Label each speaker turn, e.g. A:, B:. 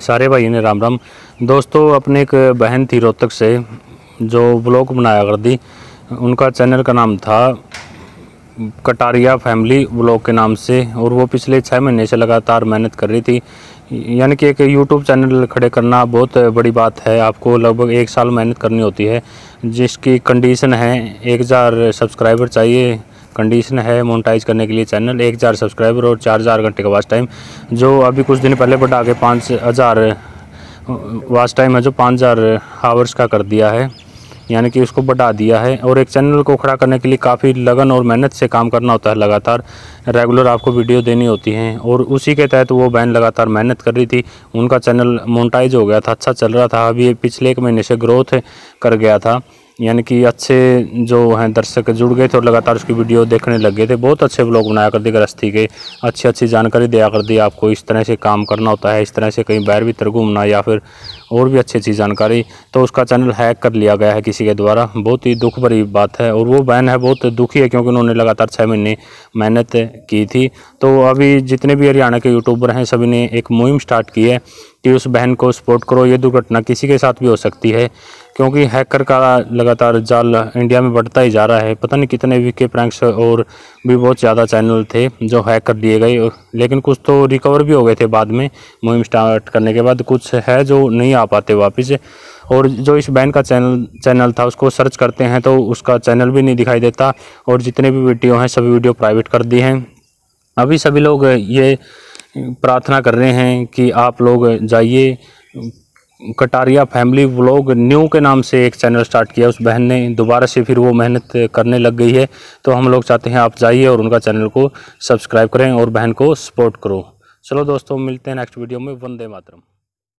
A: सारे भाई ने राम राम। दोस्तों, अपने एक बहन थी रोहतक से, जो ब्लॉग बनाया कर दी उनका चैनल का नाम था कटारिया फैमिली ब्लॉग के नाम से, और वो पिछले छः महीने से लगातार मेहनत कर रही थी। यानी कि एक यूट्यूब चैनल खड़े करना बहुत बड़ी बात है। आपको लगभग एक साल मेहनत करनी होती है। जिसकी कंडीशन है, एक हज़ार सब्सक्राइबर चाहिए कंडीशन है मोनेटाइज करने के लिए चैनल एक हज़ार सब्सक्राइबर और चार हज़ार घंटे का वाच टाइम जो अभी कुछ दिन पहले बढ़ा के पाँच हज़ार वाच टाइम है जो पाँच हज़ार आवर्स का कर दिया है। यानी कि उसको बढ़ा दिया है और एक चैनल को खड़ा करने के लिए काफ़ी लगन और मेहनत से काम करना होता है लगातार। रेगुलर आपको वीडियो देनी होती है और उसी के तहत वो बहन लगातार मेहनत कर रही थी। उनका चैनल मोनटाइज हो गया था अच्छा चल रहा था। अभी पिछले एक महीने से ग्रोथ कर गया था। यानी कि अच्छे जो हैं दर्शक जुड़ गए थे और लगातार उसकी वीडियो देखने लग गए थे। बहुत अच्छे ब्लॉग बनाया कर दी गृहस्थी के। अच्छी अच्छी जानकारी दिया कर दी आपको इस तरह से काम करना होता है, इस तरह से कहीं बाहर भी तर घूमना या फिर और भी अच्छी अच्छी जानकारी तो उसका चैनल हैक कर लिया गया है किसी के द्वारा। बहुत ही दुख भरी बात है और वो बहन है, बहुत दुखी है क्योंकि उन्होंने लगातार छः महीने मेहनत की थी। तो अभी जितने भी हरियाणा के यूट्यूबर हैं, सभी ने एक मुहिम स्टार्ट की है कि उस बहन को सपोर्ट करो, ये दुर्घटना किसी के साथ भी हो सकती है, क्योंकि हैकर का लगातार जाल इंडिया में बढ़ता ही जा रहा है। पता नहीं कितने वीके प्रैंक्स और भी बहुत ज़्यादा चैनल थे जो हैक कर दिए गए, लेकिन कुछ तो रिकवर भी हो गए थे बाद में, मुहिम स्टार्ट करने के बाद कुछ है जो नहीं आ पाते वापस। और जो इस बैंड का चैनल चैनल था, उसको सर्च करते हैं तो उसका चैनल भी नहीं दिखाई देता, और जितने भी वीडियो हैं, सभी वीडियो प्राइवेट कर दी हैं। अभी सभी लोग ये प्रार्थना कर रहे हैं कि आप लोग जाइए। कटारिया फैमिली व्लॉग न्यू के नाम से एक चैनल स्टार्ट किया। उस बहन ने दोबारा से फिर वो मेहनत करने लग गई है। तो हम लोग चाहते हैं आप जाइए और उनका चैनल को सब्सक्राइब करें और बहन को सपोर्ट करो। चलो दोस्तों, मिलते हैं नेक्स्ट वीडियो में। वंदे मातरम।